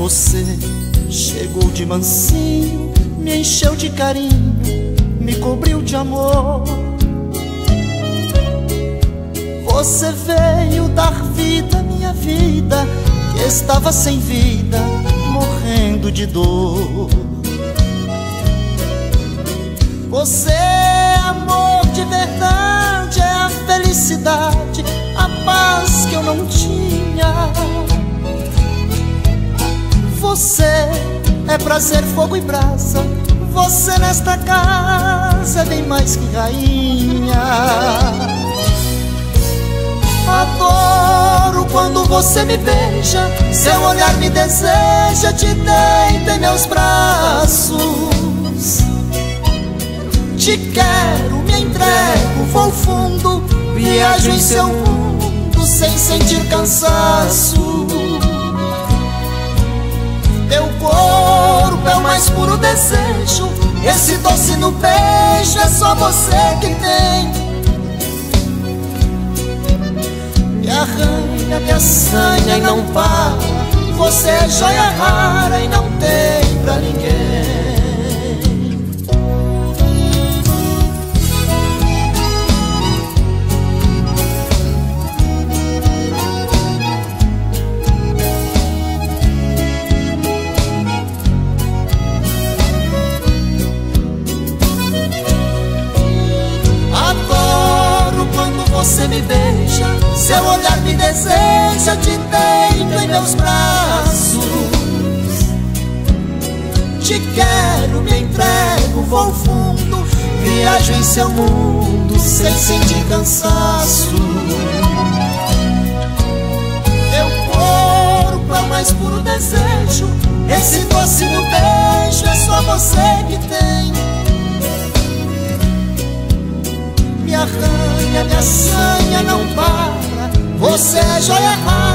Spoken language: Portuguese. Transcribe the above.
Você chegou de mansinho, me encheu de carinho, me cobriu de amor. Você veio dar vida à minha vida, que estava sem vida, morrendo de dor. Você é amor de verdade, é prazer, fogo e brasa. Você nesta casa é bem mais que rainha. Adoro quando você me beija, seu olhar me deseja, te deita em meus braços. Te quero, me entrego, vou fundo, viajo em seu mundo sem sentir cansaço. Esse doce no beijo é só você que tem. Me arranha, me assanha e não para. Você é joia rara e não tem pra ninguém você me beija, seu olhar me deseja, te deito em meus braços. Te quero, me entrego, vou fundo, viajo em seu mundo sem sentir cansaço. Meu corpo é o mais puro desejo, esse doce no beijo é só você que tem. Me assanha, não para. Você é joia rara